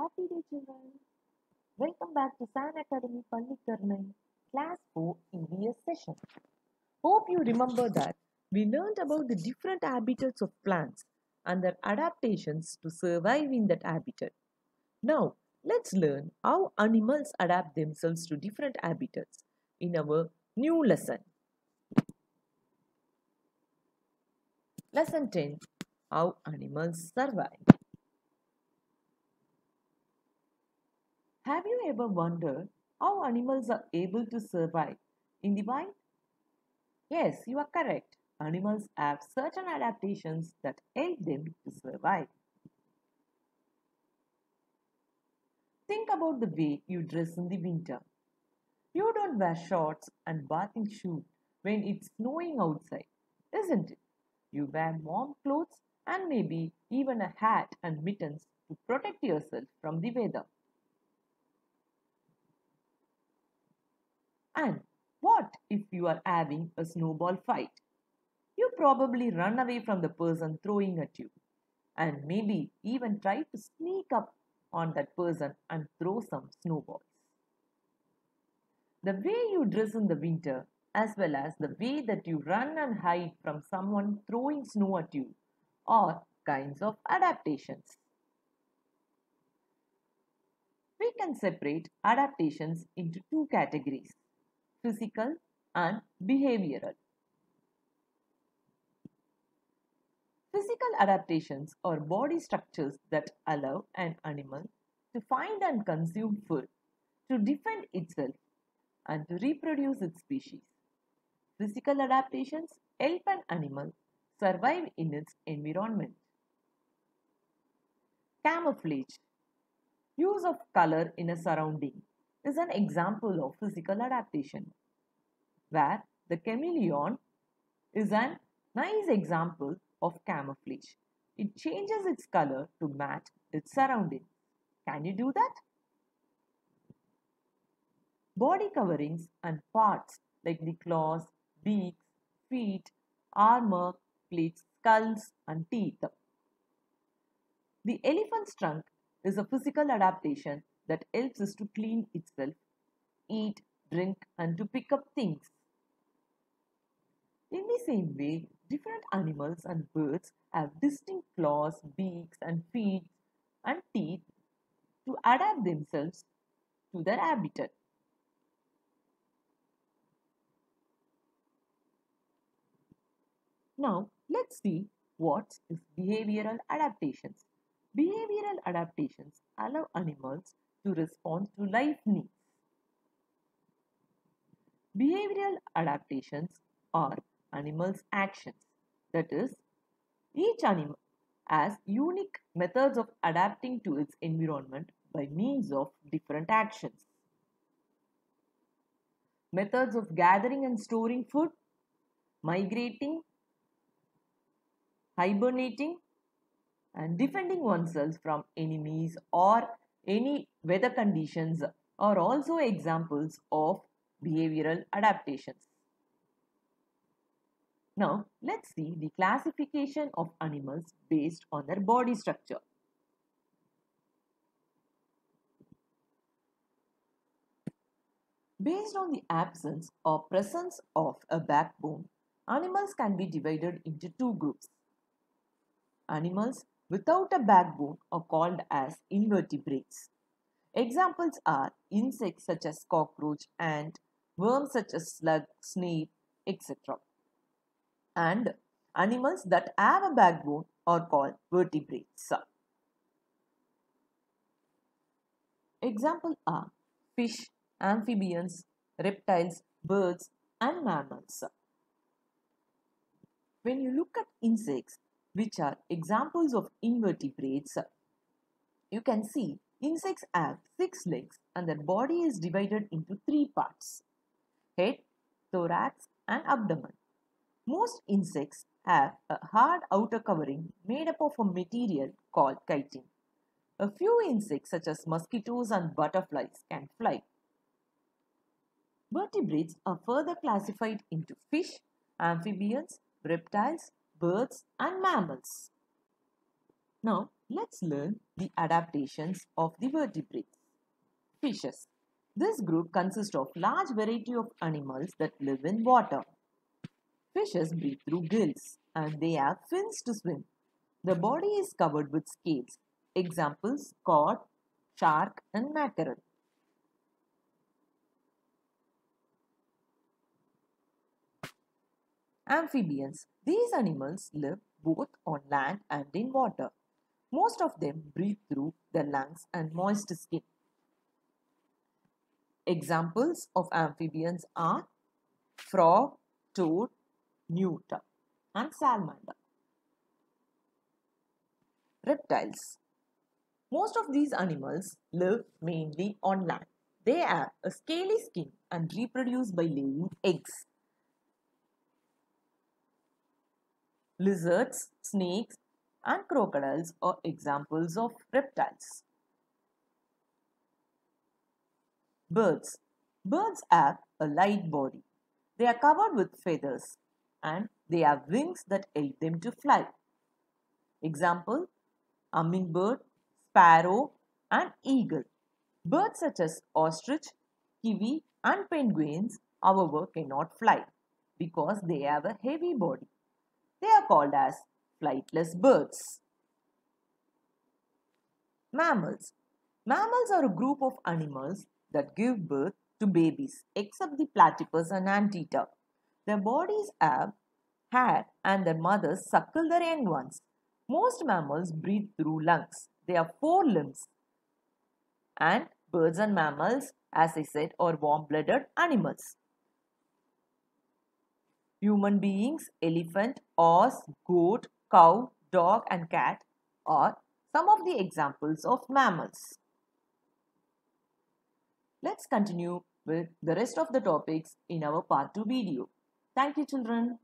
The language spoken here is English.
Happy day children. Welcome back to San Academy Pallikaranai, Class 4 EVS session. Hope you remember that we learned about the different habitats of plants and their adaptations to survive in that habitat. Now, let's learn how animals adapt themselves to different habitats in our new lesson. Lesson 10 How Animals Survive. Have you ever wondered how animals are able to survive in the wild? Yes, you are correct. Animals have certain adaptations that help them to survive. Think about the way you dress in the winter. You don't wear shorts and bathing shoes when it's snowing outside, isn't it? You wear warm clothes and maybe even a hat and mittens to protect yourself from the weather. And what if you are having a snowball fight? You probably run away from the person throwing at you and maybe even try to sneak up on that person and throw some snowballs. The way you dress in the winter, as well as the way that you run and hide from someone throwing snow at you, are kinds of adaptations. We can separate adaptations into two categories physical and behavioral. Physical adaptations are body structures that allow an animal to find and consume food, to defend itself, and to reproduce its species. Physical adaptations help an animal survive in its environment. Camouflage Use of color in a surrounding is an example of physical adaptation, where the chameleon is a nice example of camouflage. It changes its color to match its surroundings. Can you do that? Body coverings and parts like the claws, beaks, feet, armor, plates, skulls, and teeth. The elephant's trunk is a physical adaptation that helps us to clean itself, eat, drink, and to pick up things. In the same way, different animals and birds have distinct claws, beaks, and feet and teeth to adapt themselves to their habitat. Now, let's see what is behavioral adaptations. Behavioral adaptations allow animals to respond to life needs. Behavioral adaptations are animals' actions. That is, each animal has unique methods of adapting to its environment by means of different actions. Methods of gathering and storing food, migrating, hibernating, and defending oneself from enemies or any weather conditions are also examples of behavioral adaptations. Now, let's see the classification of animals based on their body structure. Based on the absence or presence of a backbone, animals can be divided into two groups. Animals without a backbone are called as invertebrates. Examples are insects such as cockroach, ant, worms such as slug, snail, etc. And animals that have a backbone are called vertebrates. Examples are fish, amphibians, reptiles, birds, and mammals. When you look at insects, which are examples of invertebrates, you can see insects have six legs and their body is divided into three parts head, thorax, and abdomen. Most insects have a hard outer covering made up of a material called chitin. A few insects such as mosquitoes and butterflies can fly. Vertebrates are further classified into fish, amphibians, reptiles, birds and mammals. Now, let's learn the adaptations of the vertebrates. Fishes. This group consists of large variety of animals that live in water. Fishes breathe through gills and they have fins to swim. The body is covered with scales. Examples cod, shark and mackerel. Amphibians. These animals live both on land and in water. Most of them breathe through their lungs and moist skin. Examples of amphibians are frog, toad, newt, and salamander. Reptiles. Most of these animals live mainly on land. They have a scaly skin and reproduce by laying eggs. Lizards, snakes, and crocodiles are examples of reptiles. Birds. Birds have a light body. They are covered with feathers and they have wings that help them to fly. Example, hummingbird, sparrow and eagle. Birds such as ostrich, kiwi and penguins however cannot fly because they have a heavy body. They are called as flightless birds. Mammals. Mammals are a group of animals that give birth to babies except the platypus and anteater. Their bodies have hair and their mothers suckle their young ones. Most mammals breathe through lungs. They have four limbs. And birds and mammals, as I said, are warm-blooded animals. Human beings, elephant, horse, goat, cow, dog and cat are some of the examples of mammals. Let's continue with the rest of the topics in our part 2 video. Thank you children.